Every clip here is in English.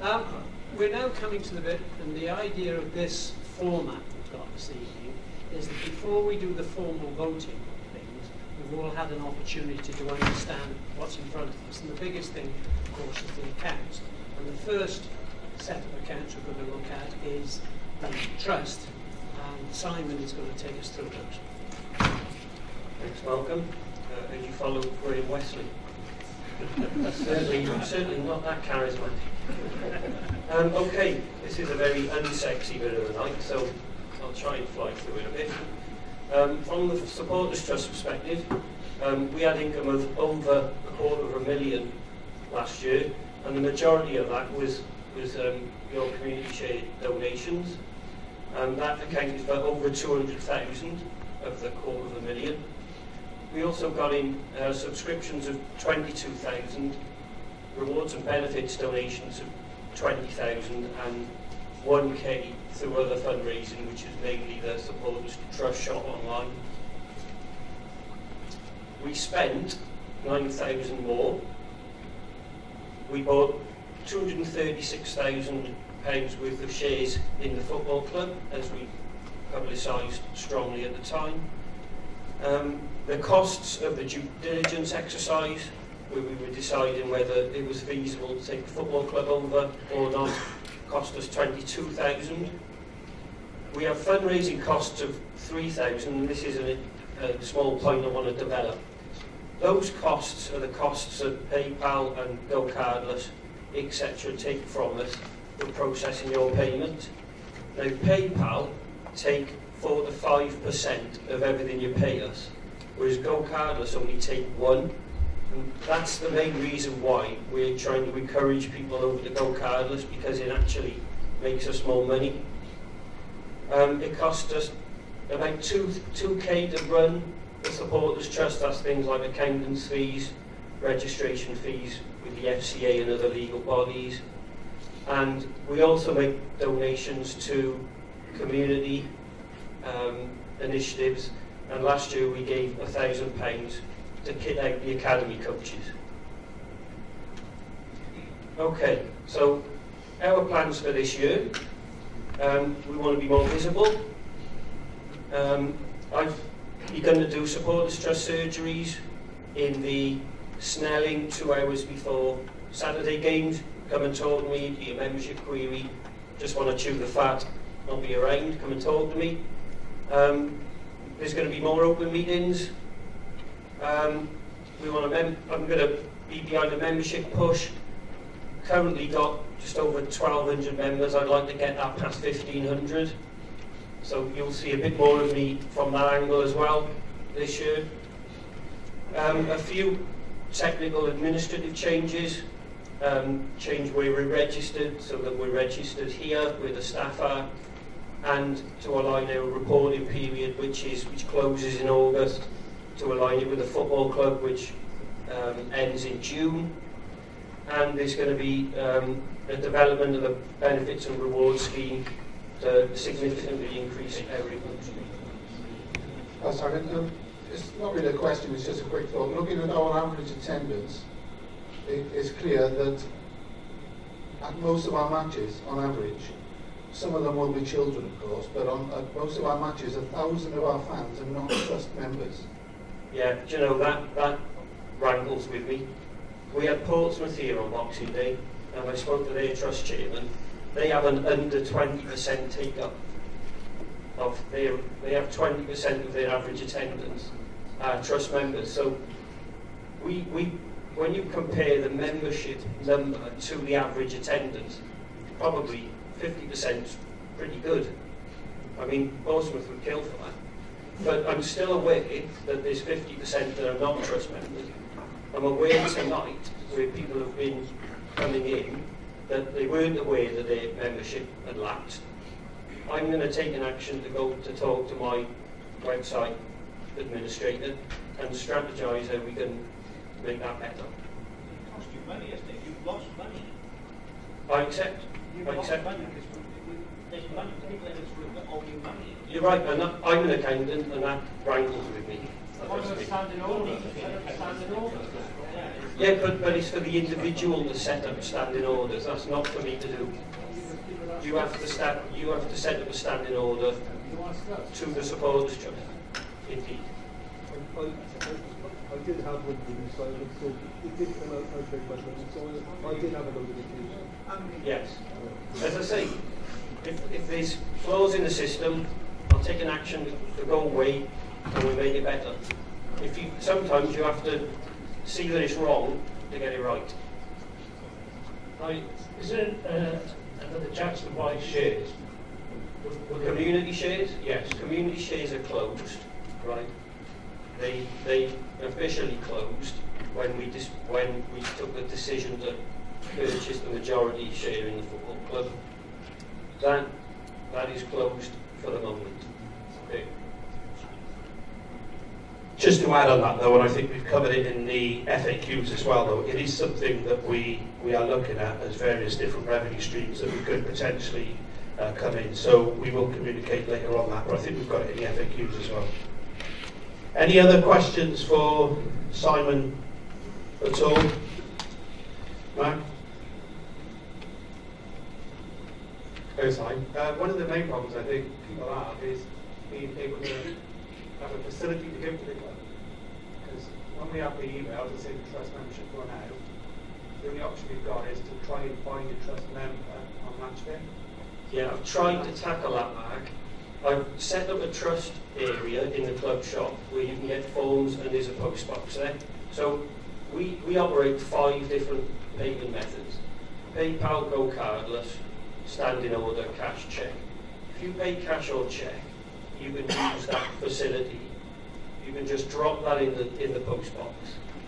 Um, we're now coming to the bit, and the idea of this format we've got this evening is that before we do the formal voting things, we've all had an opportunity to understand what's in front of us. And the biggest thing, of course, is the accounts. And the first set of accounts we're going to look at is the trust. And Simon is going to take us through those. Thanks, Malcolm. Uh, as you follow Graham Wesley. Certainly, certainly not that charismatic. Um, okay, this is a very unsexy bit of the night, so I'll try and fly through it a bit. Um, from the Supporters Trust perspective, um, we had income of over a quarter of a million last year, and the majority of that was, was um, your community share donations. And that accounted for over 200,000 of the quarter of a million. We also got in uh, subscriptions of 22,000, rewards and benefits donations of 20,000 and 1k through other fundraising, which is mainly the Supporters Trust shop online. We spent 9,000 more. We bought 236,000 pounds worth of shares in the football club, as we publicised strongly at the time. Um, the costs of the due diligence exercise, where we were deciding whether it was feasible to take the football club over or not, cost us 22,000. We have fundraising costs of 3,000, and this is a, a small point I want to develop. Those costs are the costs that PayPal and GoCardless, etc. take from us for processing your payment. Now, PayPal take 4 to 5% of everything you pay us whereas GoCardless only take one. And that's the main reason why we're trying to encourage people over to GoCardless because it actually makes us more money. Um, it costs us about two, 2k to run the supporters trust. That's things like accountants fees, registration fees with the FCA and other legal bodies. And we also make donations to community um, initiatives and last year we gave a thousand pounds to kit out the academy coaches. Okay, so our plans for this year, um, we want to be more visible. Um, I've begun to do supporters trust surgeries in the Snelling two hours before Saturday games. Come and talk to me, be a membership query. Just want to chew the fat, not be around, come and talk to me. Um, there's going to be more open meetings. Um, we want to I'm going to be behind a membership push. Currently got just over 1,200 members. I'd like to get that past 1,500. So you'll see a bit more of me from that angle as well this year. Um, a few technical administrative changes. Um, change where we're registered so that we're registered here where the staff are and to align our reporting period, which is which closes in August, to align it with the football club, which um, ends in June. And there's going to be um, a development of the benefits and rewards scheme to significantly increase our Oh, sorry, um, it's not really a question, it's just a quick thought. Looking at our average attendance, it, it's clear that at most of our matches, on average, some of them will be children, of course, but on most of our matches, a thousand of our fans are not trust members. Yeah, do you know, that, that wrangles with me. We had Portsmouth here on Boxing Day, and I spoke to their trust chairman. They have an under 20% take up of their, they have 20% of their average attendance, uh, trust members. So we, we, when you compare the membership number to the average attendance, probably 50% is pretty good. I mean, Portsmouth would kill for that. But I'm still aware that there's 50% that are not trust members. I'm aware tonight, where people have been coming in, that they weren't aware that their membership had lapsed. I'm going to take an action to go to talk to my website administrator and strategise how we can make that better. It cost you money, hasn't it? You've lost money. I accept. You've I lost accept. money because there's money, people in this room that owe you money. You're right, and that, I'm an accountant, and that wrankles with me. I don't stand in order. I don't stand in order. Yeah, it's Yeah, but, but it's for the individual to set up standing orders. That's not for me to do. You have to sta you have to set up a standing order to the supporters trust. Indeed. I, I, I did have one with you, Simon, so it did come out okay by the so I did have a look at it. Yes. As I say, if, if there's flaws in the system, I'll take an action to go away and we make it better. If you, sometimes you have to see that it's wrong to get it right. Right, is there uh, another Jackson White shares? The community shares? Yes. Community shares are closed, right? They, they officially closed when we dis- when we took the decision to purchase the majority share in the football club. That, that is closed for the moment. Okay. Just to add on that though, and I think we've covered it in the FAQs as well though, it is something that we, we are looking at as various different revenue streams that we could potentially uh, come in. So we will communicate later on that, but I think we've got it in the FAQs as well. Any other questions for Simon at all? Mark? Thanks, Simon. Uh, one of the main problems I think people have is being able to have a facility to give to the club. Because when we have the emails that say the trust membership run out, the only option we've got is to try and find a trust member on match day. Yeah, I've tried to tackle that, Mark. I've set up a trust area in the club shop where you can get forms and there's a post box there. So we, we operate five different payment methods. PayPal, GoCardless, standing order, cash check. If you pay cash or check, you can use that facility. You can just drop that in the, in the post box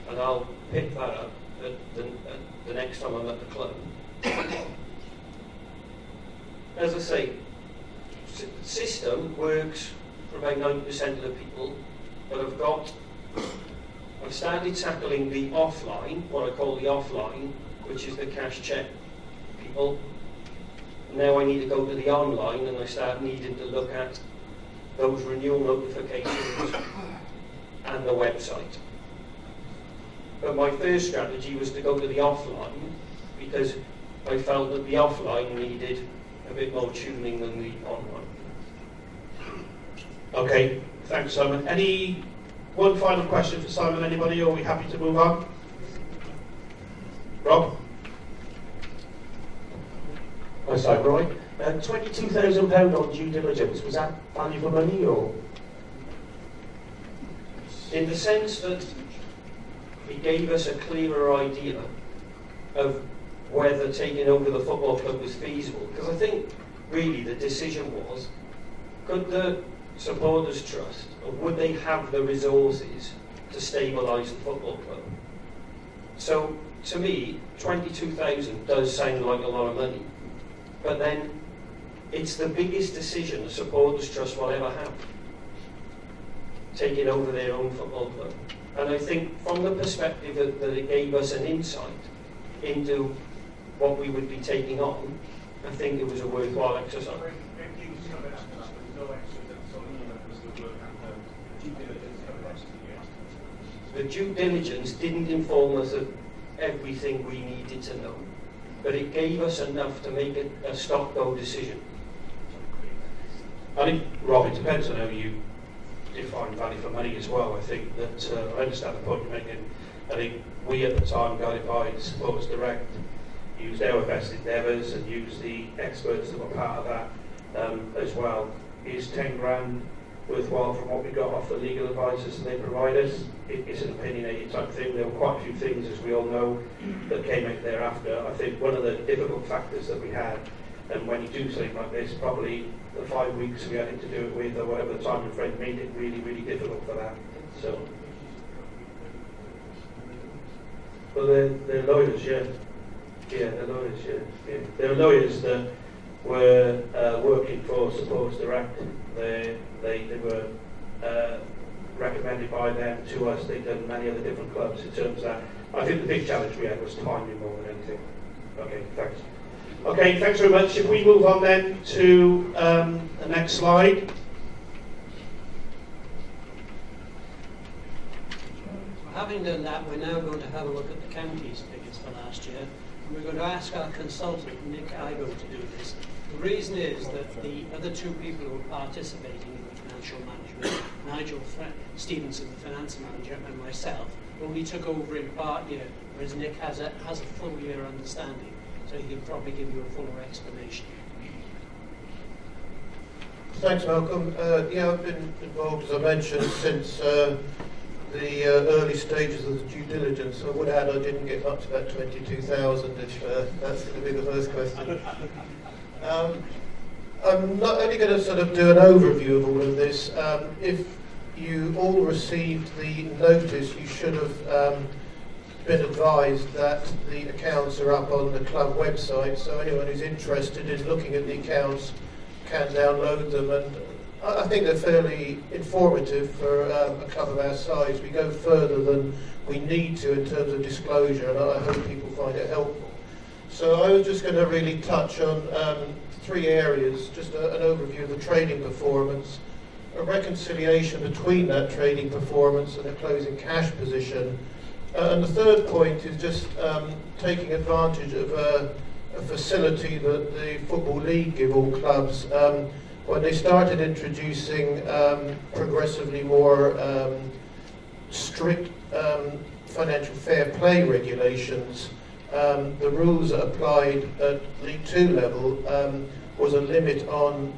and I'll pick that up at the, at the next time I'm at the club. As I say, system works for about 90% of the people, but I've got, I've started tackling the offline, what I call the offline, which is the cash check people. Now I need to go to the online and I start needing to look at those renewal notifications and the website. But my first strategy was to go to the offline because I felt that the offline needed a bit more tuning than the online. Okay, thanks Simon. Any, one final question for Simon, anybody, or are we happy to move on? Rob? Oh, sorry, Roy. Uh, £22,000 on due diligence, was that value for money or? In the sense that it gave us a clearer idea of whether taking over the football club was feasible. Because I think really the decision was, could the supporters trust, or would they have the resources to stabilise the football club? So to me, 22,000 does sound like a lot of money. But then it's the biggest decision the supporters trust will ever have. Taking over their own football club. And I think from the perspective that, that it gave us an insight into what we would be taking on, I think it was a worthwhile exercise. The due diligence didn't inform us of everything we needed to know, but it gave us enough to make a, a stop-go decision. I think, Rob, it depends on how you define value for money as well. I think that, uh, I understand the point you're making. I think we at the time, guided by Supporters Direct, used our best endeavours and use the experts that were part of that um, as well. Is 10 grand worthwhile from what we got off the legal advisors that they provide us? It, it's an opinionated type thing. There were quite a few things, as we all know, that came out thereafter. I think one of the difficult factors that we had, and when you do something like this, probably the five weeks we had it to do it with, or whatever the time frame, made it really, really difficult for that. So, well, they're, they're lawyers, yeah. Yeah, they're lawyers, yeah. yeah. They're lawyers that were uh, working for Supporters Direct. They, they, they were uh, recommended by them to us. They've done many other different clubs in terms of that. I think the big challenge we had was timing more than anything. Okay, thanks. Okay, thanks very much. If we move on then to um, the next slide. I have having done that, we're now going to have a look at the county's figures for last year, and we're going to ask our consultant, Nick Igo, to do this. The reason is that the other two people who are participating in the financial management, Nigel Fra- Stevenson, the finance manager, and myself, only took over in part year, whereas Nick has a, has a full year understanding, so he can probably give you a fuller explanation. Thanks, Malcolm. Uh, yeah, I've been involved, as I mentioned, since uh, the uh, early stages of the due diligence. I would add I didn't get up to that 22,000 if uh, that's going to be the first question. Um, I'm not only going to sort of do an overview of all of this. Um, if you all received the notice, you should have um, been advised that the accounts are up on the club website. So anyone who's interested in looking at the accounts can download them. And I think they're fairly informative for um, a club of our size. We go further than we need to in terms of disclosure, and I hope people find it helpful. So I was just going to really touch on um, three areas, just a, an overview of the trading performance, a reconciliation between that trading performance and the closing cash position, uh, and the third point is just um, taking advantage of a, a facility that the Football League give all clubs. When they started introducing um, progressively more um, strict um, financial fair play regulations, um, the rules that applied at League Two level um, was a limit on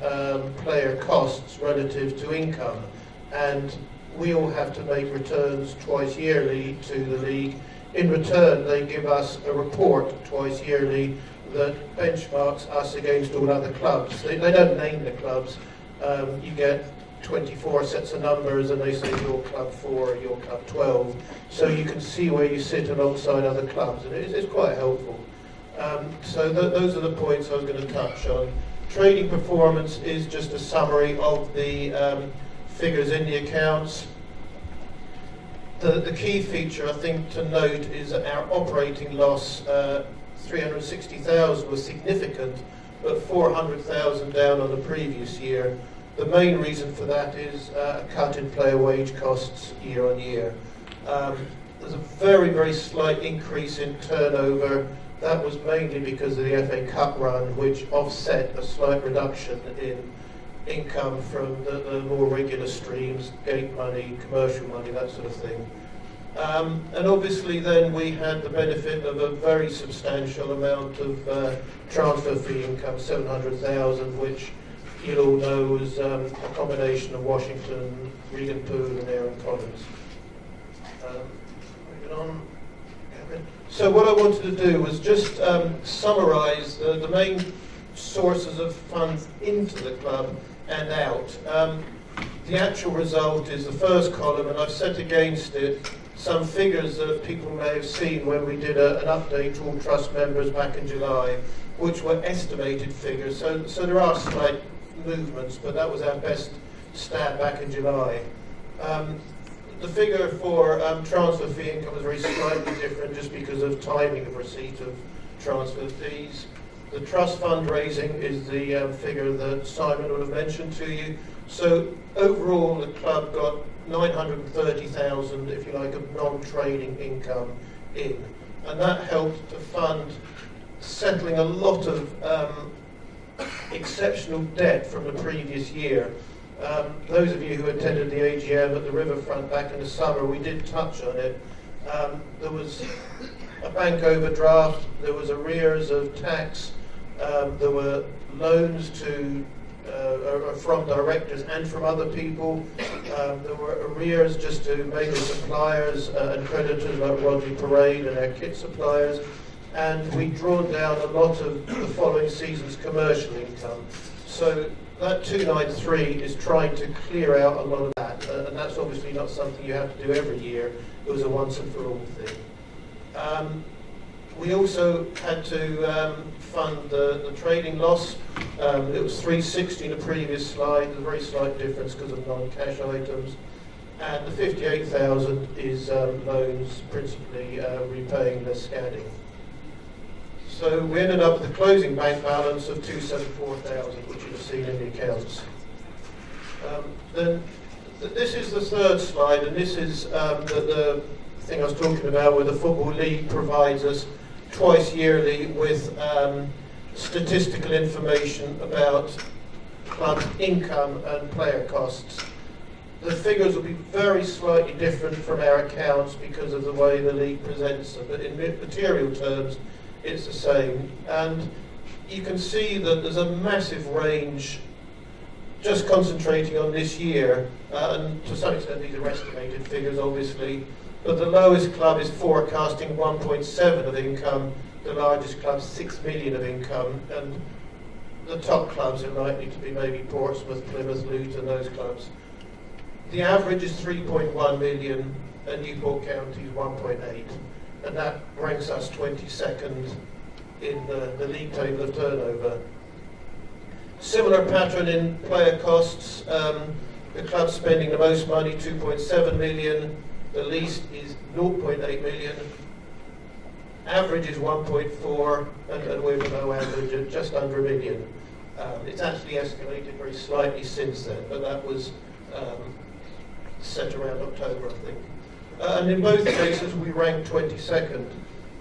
player costs relative to income, and we all have to make returns twice yearly to the league. In return, they give us a report twice yearly that benchmarks us against all other clubs. They, they don't name the clubs. Um, you get 24 sets of numbers and they say you're club 4, you're club 12. So you can see where you sit alongside other clubs and it's, it's quite helpful. Um, so th those are the points I was going to touch on. Trading performance is just a summary of the um, figures in the accounts. The, the key feature I think to note is that our operating loss, uh, 360,000 was significant, but 400,000 down on the previous year. The main reason for that is uh, a cut in player wage costs year on year. Um, there's a very, very slight increase in turnover. That was mainly because of the FA Cup run, which offset a slight reduction in income from the, the more regular streams, gate money, commercial money, that sort of thing. Um, and obviously then we had the benefit of a very substantial amount of uh, transfer fee income, 700,000, which you'll all know was um, a combination of Washington, Regan Poole and Aaron Collins. Um, moving on. So what I wanted to do was just um, summarise the, the main sources of funds into the club and out. Um, the actual result is the first column, and I've set against it some figures that people may have seen when we did a, an update to all trust members back in July, which were estimated figures. So, so there are slight movements, but that was our best stat back in July. Um, the figure for um, transfer fee income is very slightly different just because of timing of receipt of transfer fees. The trust fundraising is the um, figure that Simon would have mentioned to you. So overall, the club got 930,000, if you like, of non-trading income in. And that helped to fund settling a lot of um, exceptional debt from the previous year. Um, those of you who attended the AGM at the riverfront back in the summer, we did touch on it. Um, there was a bank overdraft, there was arrears of tax, um, there were loans to uh, from directors and from other people. Um, there were arrears just to major suppliers uh, and creditors like Rodney Parade and our kit suppliers. And we drawn down a lot of the following season's commercial income. So that 293 is trying to clear out a lot of that, uh, and that's obviously not something you have to do every year. It was a once and for all thing. Um, we also had to um, fund the, the trading loss. Um, it was 360 in the previous slide, a very slight difference because of non-cash items. And the 58,000 is um, loans, principally uh, repaying the scanning. So we ended up with a closing bank balance of 274,000, which you've seen in the accounts. Um, then th this is the third slide, and this is um, the, the thing I was talking about where the Football League provides us twice yearly with um, statistical information about club income and player costs. The figures will be very slightly different from our accounts because of the way the league presents them, but in material terms, it's the same. And you can see that there's a massive range just concentrating on this year, uh, and to some extent these are estimated figures obviously, but the lowest club is forecasting 1.7 of income, the largest club 6 million of income, and the top clubs are likely to be maybe Portsmouth, Plymouth, Luton, those clubs. The average is 3.1 million, and Newport County is 1.8, and that ranks us 22nd in the, the league table of turnover. Similar pattern in player costs. Um, the club spending the most money, 2.7 million. The least is 0.8 million. Average is 1.4, and, and we're below average at just under a million. Um, it's actually escalated very slightly since then, but that was um, set around October, I think. Uh, and in both cases, we ranked 22nd.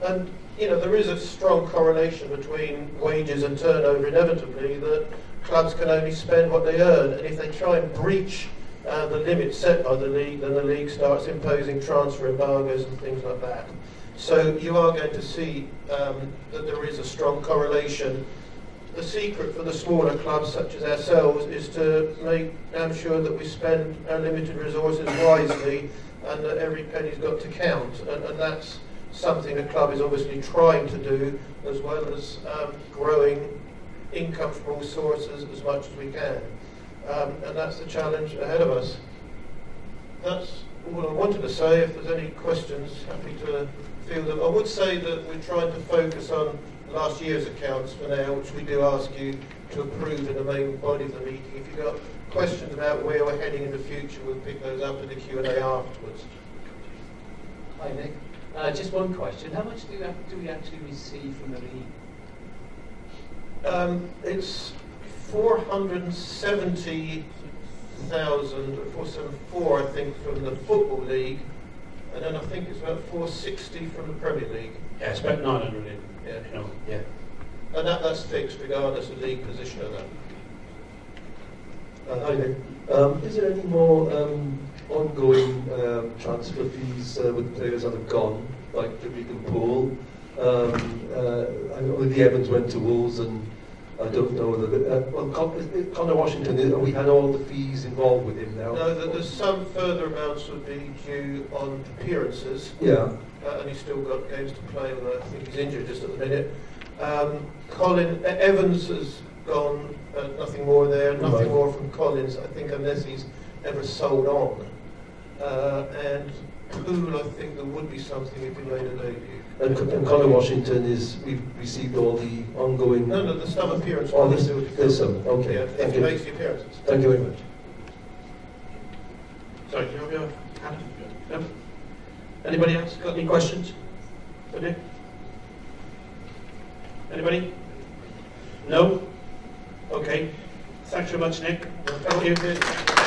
And, you know, there is a strong correlation between wages and turnover, inevitably, that clubs can only spend what they earn. And if they try and breach uh, the limits set by the league, then the league starts imposing transfer embargoes and things like that. So you are going to see um, that there is a strong correlation. The secret for the smaller clubs such as ourselves is to make damn sure that we spend our limited resources wisely and that every penny's got to count. And, and that's something the club is obviously trying to do as well as um, growing income from all sources as much as we can. Um, and that's the challenge ahead of us. That's all I wanted to say. If there's any questions, happy to field them. I would say that we're trying to focus on last year's accounts for now, which we do ask you to approve in the main body of the meeting. If you've got questions about where we're heading in the future, we'll pick those up in the Q&A afterwards. Hi Nick. Uh, just one question. How much do we, do we actually receive from the league? Um, it's 470,000, 474, I think, from the Football League, and then I think it's about 460 from the Premier League. Yeah, it's about 900 in, Yeah. you know, yeah. And that, that's fixed regardless of league position of that. Uh, Hi Nick. Um, Is there any more um, ongoing um, transfer fees uh, with players that have gone, like the Regan Poole? Um, uh, I know the Evans went to Wolves and I don't know whether, the- uh, well, Con- Connor Washington, uh, we had all the fees involved with him now? No, there- there's some further amounts would be due on appearances. Yeah. Uh, and he's still got games to play, although I think he's injured just at the minute. Um, Colin E- Evans has gone, uh, nothing more there, nothing Right. more from Collins, I think, unless he's ever sold on. Uh, and Poole, I think there would be something if he made a debut. And Con- and Connor Washington is, we've received all the ongoing... No, no, there's some appearance. Oh, there's, there's some, okay. Yeah, Thank if he you. makes the appearances. Thank you very much. Sorry, do you have your hand? No? Anybody else got any questions? For Nick? Anybody? No? Okay. Thanks very much, Nick. Thank you.